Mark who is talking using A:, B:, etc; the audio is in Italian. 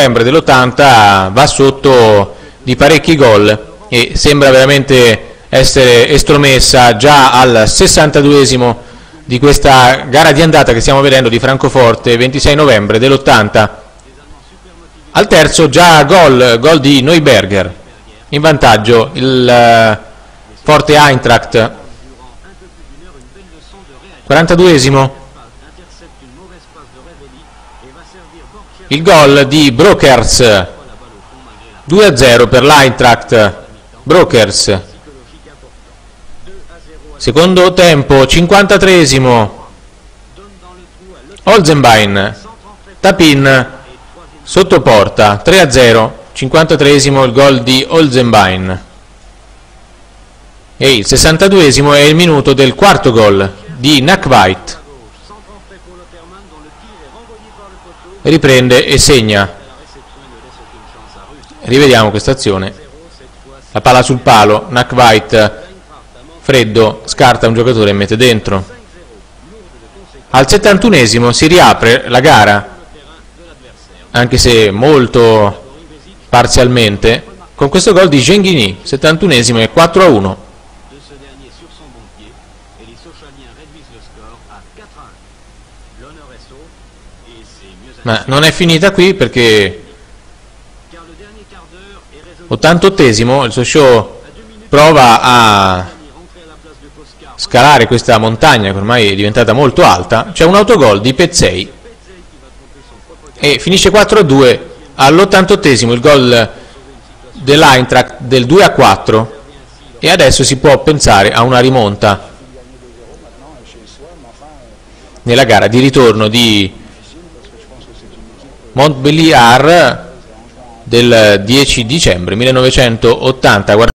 A: novembre dell'80 va sotto di parecchi gol e sembra veramente essere estromessa già al 62esimo di questa gara di andata che stiamo vedendo di Francoforte 26 novembre dell'80 al terzo già gol, gol di Neuberger. In vantaggio il uh, Forte Eintracht. 42esimo il gol di Brokers. 2-0 per l'Eintracht. Brokers. Secondo tempo 53esimo Olzenbein. Tapin. Sotto porta 3-0 53esimo il gol di Olzenbein. E il 62esimo è il minuto del quarto gol di Nakvait riprende e segna. Rivediamo questa azione. La palla sul palo Nakvait freddo scarta un giocatore e mette dentro. Al 71esimo si riapre la gara anche se molto parzialmente con questo gol di Genghini 71esimo e 4 a 1 ma non è finita qui perché 88esimo il show prova a scalare questa montagna che ormai è diventata molto alta. C'è un autogol di Pezzei e finisce 4-2 all'88esimo il gol dell'Eintracht del 2-4 e adesso si può pensare a una rimonta nella gara di ritorno di Montbéliard del 10 dicembre 1980